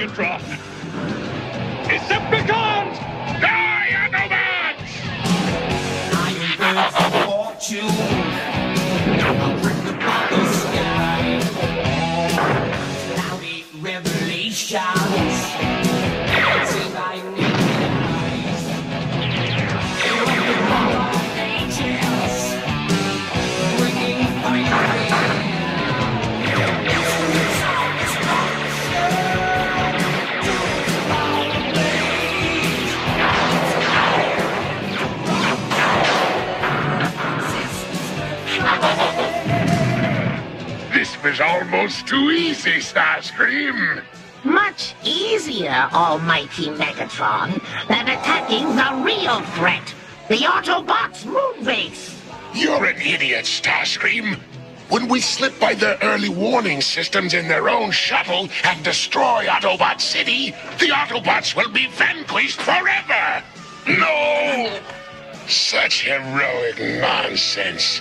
Megatron! Decepticons! Die, Autobots! Iron Birds fortune. I'll bring the sky. Revelations. Was almost too easy, Starscream. Much easier, almighty Megatron, than attacking the real threat, the Autobots moon base. You're an idiot, Starscream. When we slip by their early warning systems in their own shuttle and destroy Autobot City, the Autobots will be vanquished forever! No! Such heroic nonsense.